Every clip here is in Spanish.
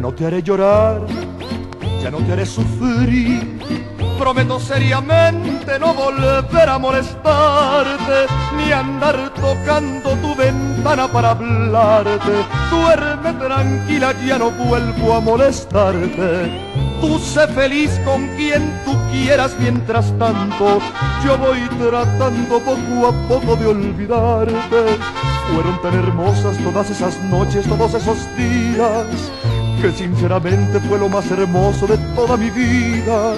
no te haré llorar, ya no te haré sufrir. Prometo seriamente no volver a molestarte, ni andar tocando tu ventana para hablarte. Duerme tranquila, ya no vuelvo a molestarte. Tú sé feliz con quien tú quieras mientras tanto. Yo voy tratando poco a poco de olvidarte. Fueron tan hermosas todas esas noches, todos esos días, que sinceramente fue lo más hermoso de toda mi vida.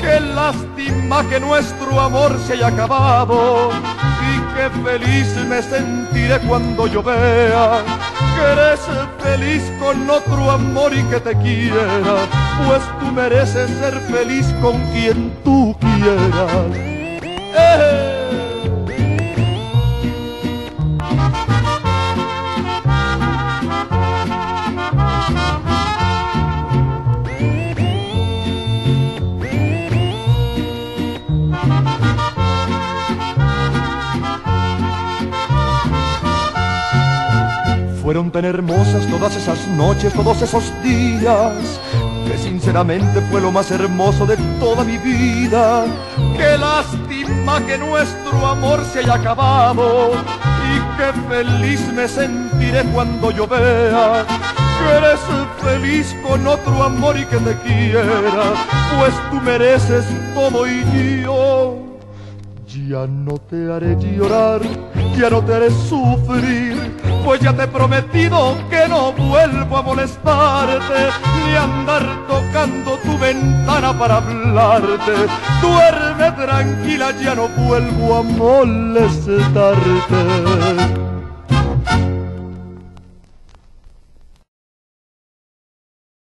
Qué lástima que nuestro amor se haya acabado y qué feliz me sentiré cuando yo vea que eres feliz con otro amor y que te quiera, pues tú mereces ser feliz con quien tú quieras. ¡Eh! Fueron tan hermosas todas esas noches, todos esos días, que sinceramente fue lo más hermoso de toda mi vida. Qué lástima que nuestro amor se haya acabado y qué feliz me sentiré cuando yo vea que eres feliz con otro amor y que te quiera, pues tú mereces todo y yo. Ya no te haré llorar, ya no te haré sufrir, pues ya te he prometido que no vuelvo a molestarte, ni andar tocando tu ventana para hablarte. Duerme tranquila, ya no vuelvo a molestarte.